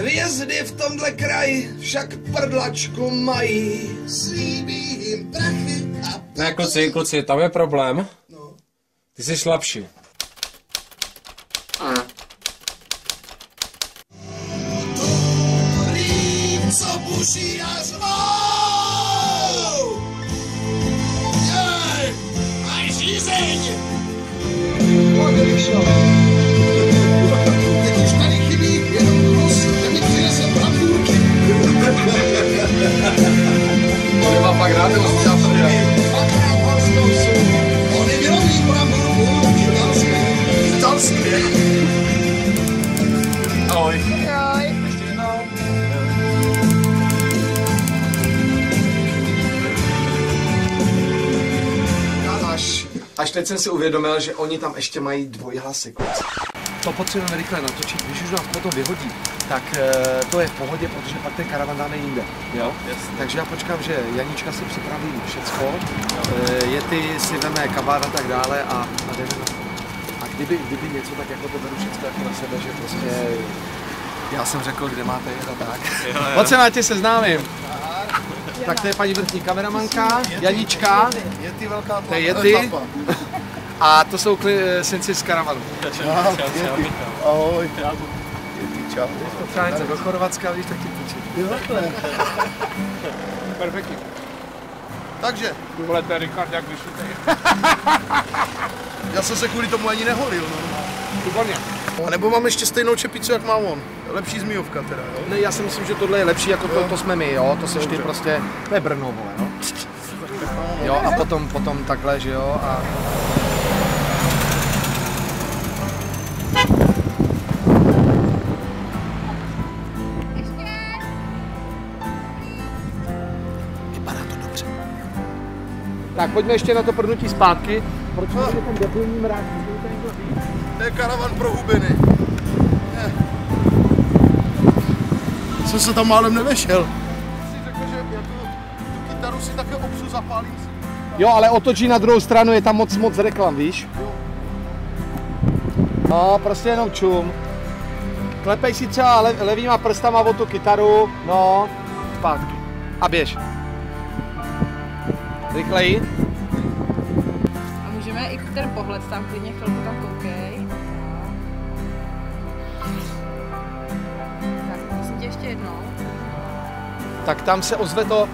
Hvězdy v tomhle kraji však prdlačku mají. Slíbí jim prachy a Ne, kluci, kluci, tam je problém. No. Ty jsi slabší. co buší a Až, teď jsem si uvědomil, že oni tam ještě mají dvojhlasy. To potřebujeme rychle natočit, když už nás potom vyhodí, tak e, to je v pohodě, protože pak ten karavan dáme jinde. Jo? Takže já počkám, že Janička si připraví všecko, e, Jety si veme kabát a tak dále a, a jdeme na to. A kdyby, kdyby něco, tak jako to beru všechno jako na sebe, že prostě já jsem řekl, kde máte jet a tak. Moc se na tě seznámím. Tak to je paní vrchní kameramanka, Janička, Je ty velká to je Yeti. A to jsou synci z karavanu. Ahoj. Čau. Třeba něco do Chorvatska, víš, tak ti půjčím. Perfektní. Takže, Ty vole, to je Richard jak vyšutej. já jsem se kvůli tomu ani neholil. No. Výborně. A nebo mám ještě stejnou čepici, jak má on. Lepší zmijovka teda, jo? Ne, já si myslím, že tohle je lepší, jako to, to jsme my, jo, to seš ty prostě, to je Brno, vole, no. Jo, a potom, potom takhle, že jo, a... Tak pojďme ještě na to prdnutí zpátky. Proč máš ten debilní říct? To je karavan pro hubiny. Jsem se tam málem nevešel. Jsi řekl, že já tu, tu kytaru si také obsu zapálím si. Jo, ale otočí na druhou stranu, je tam moc moc reklam, víš? No, prostě jenom čum. Klepej si třeba le, levýma prstama o tu kytaru, no, zpátky. A běž. Rychleji. A můžeme i ten pohled tam klidně chvilku tam koukej. Ještě jednou. Tak tam se ozve to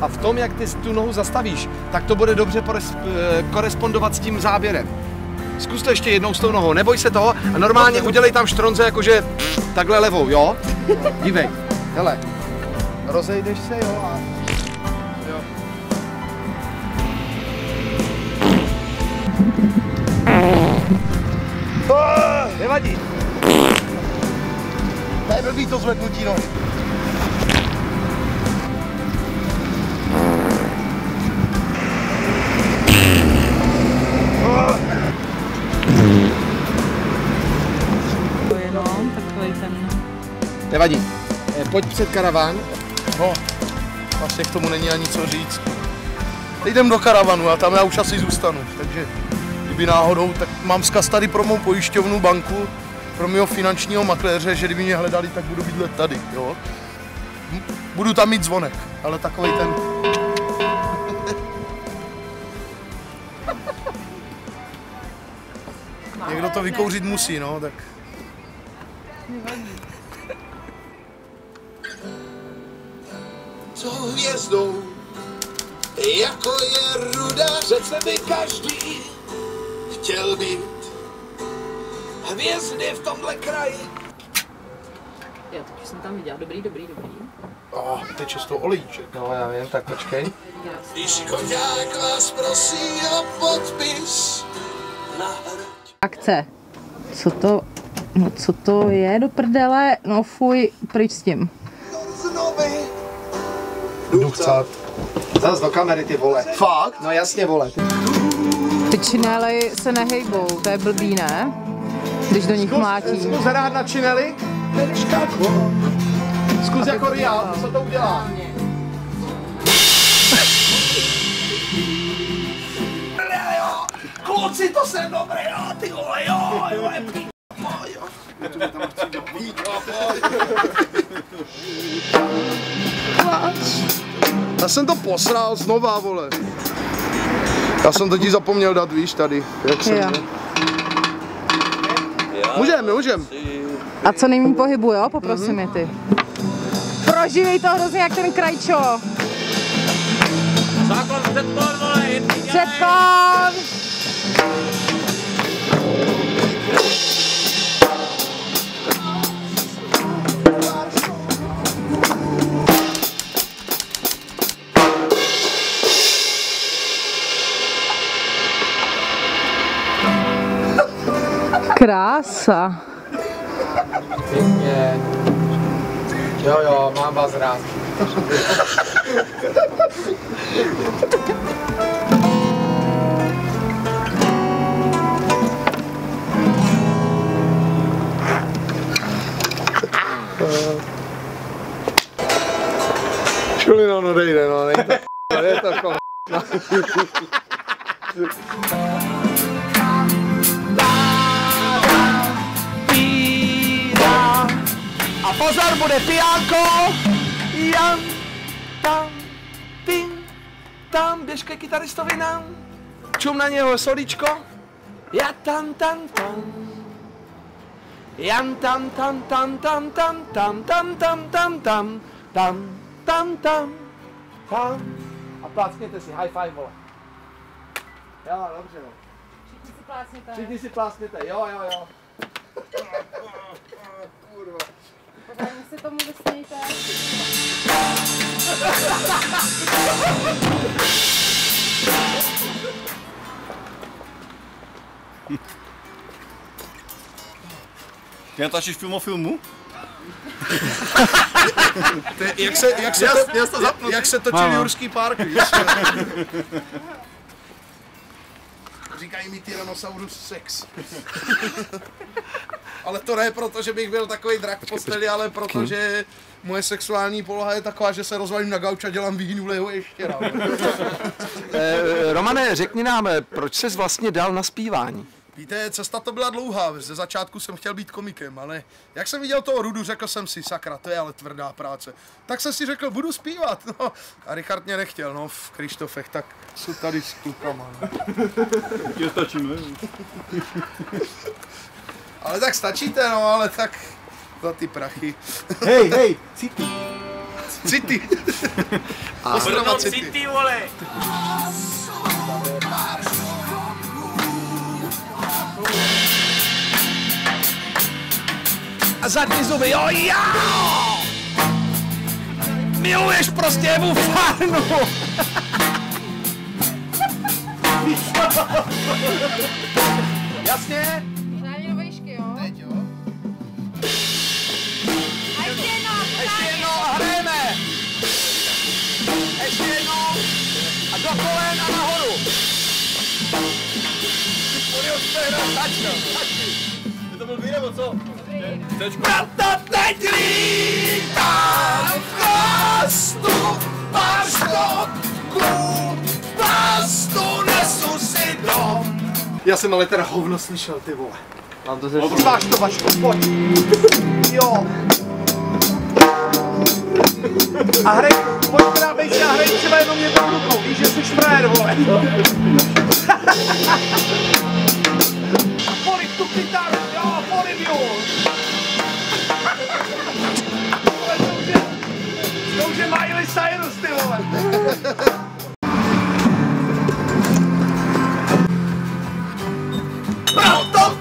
a v tom, jak ty tu nohu zastavíš, tak to bude dobře eh, korespondovat s tím záběrem. Zkus to ještě jednou s tou nohou, neboj se toho a normálně udělej tam štronze jakože takhle levou, jo? Dívej, hele, rozejdeš se, jo, a jo. Nevadí. To je blbý to zvednutí nohy. To je no, takový ten... Nevadí. Eh, Pojď před karaván. No, vlastně k tomu není ani co říct. Jdem do karavanu a tam já už asi zůstanu, takže kdyby náhodou, tak mám vzkaz tady pro mou pojišťovnu banku, pro mého finančního makléře, že kdyby mě hledali, tak budu bydlet tady, jo. Budu tam mít zvonek, ale takový ten... Někdo to vykouřit musí, no, tak... co hvězdou, jako je ruda. Přece by každý chtěl být hvězdy v tomhle kraji. Jo, tak už jsem tam viděla. Dobrý, dobrý, dobrý. Oh, teče z toho olejček. No já vím, tak počkej. Když koťák vás prosí o podpis na hrď. Akce. Co to, no co to je do prdele? No fuj, pryč s tím. Jdu chcát. Zas do kamery ty vole. Fakt? No jasně vole. Ty činely se nehejbou, to je blbý, ne? když do nich mlátí. Zkus hrát na čineli. Zkus jako real, co to udělá. Kluci, to jsem dobrý, jo, ty vole, jo, jo, je pí... jo. Já jsem to posral znova, vole. Já jsem to ti zapomněl dát, víš, tady. Jak jsem, yeah. Můžem, můžem. A co nejméně pohybu, jo? Poprosím je ty. Prožívej to hrozně jak ten krajčo. Zákon předpor, vole, jedný Předpon! Krasa. Pięknie. Jojo, mama z raz. Surely non orire, non è detto a cosa. Pozor, bude pijánko! Jan, tam, tin, tam, běž ke kytaristovi nám. Čum na něho solíčko. Ja tam, tam, tam. Jan tam, tam, tam, tam, tam, tam, tam, tam, tam, tam, tam, tam, tam, tam. A plácněte si, high five, vole. Jo, dobře, no. Všichni si plácněte, jo, jo, jo. Pořádně Você toma assim, tá? Tenta assistir filme se filme 1. Jak se, já se, to, jak se točí v Jurský park, víš? Říkají mi Tyrannosaurus sex. Ale to ne proto, že bych byl takový drak v posteli, ale proto, že moje sexuální poloha je taková, že se rozvalím na gauč a dělám výhnulého ještěra. Eh, Romane, řekni nám, eh, proč ses vlastně dal na zpívání? Víte, cesta to byla dlouhá, ze začátku jsem chtěl být komikem, ale jak jsem viděl toho Rudu, řekl jsem si, sakra, to je ale tvrdá práce. Tak jsem si řekl, budu zpívat, no. A Richard mě nechtěl, no, v Krištofech, tak jsou tady s klukama, no. Ti stačíme. Ale tak stačíte, no, ale tak za ty prachy. Hej, hej, cítí. City. Ostrava City. vole. A zadní zuby, jo, jo! Miluješ prostě mu farnu! Jasně? To byl video, co? Proto teď lítám v chvastu, paštotku, pastu nesu si dom. Já jsem ale teda hovno slyšel, ty vole. Mám to ze Zváž to, Vaško, pojď. Jo. A hrej, pojď teda bejte a hrej třeba jenom jednou rukou, víš, že jsi frajer, vole. tu pintares oh, amor de Deus! Estão Maio eles saíram os teus, mano. Pronto,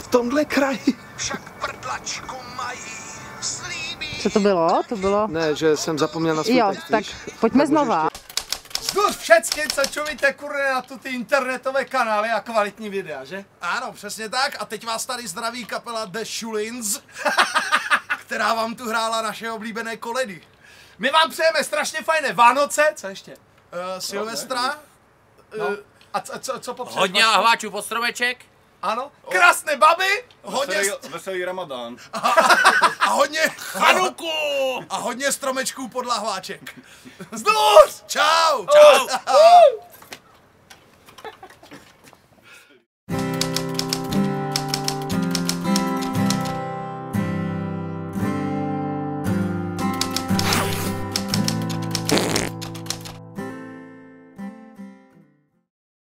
v tomhle kraji. však prdlačku mají. Co to bylo? To bylo... Ne, že jsem zapomněl na svůj Jo, text, tak víš? pojďme znova. Zdůř všecky, co čumíte kurne na tu ty internetové kanály a kvalitní videa, že? Ano, přesně tak. A teď vás tady zdraví kapela The Shulins, která vám tu hrála naše oblíbené koledy. My vám přejeme strašně fajné Vánoce. Co ještě? Uh, Silvestra. No. Uh, a co, co, co popřed? Hodně hváčů pod stromeček. Ano. Krásné baby. hodně, Veselý, veselý ramadán. a hodně, Chanuku! A hodně stromečků pod lahváček. Zdůř! Čau! Čau!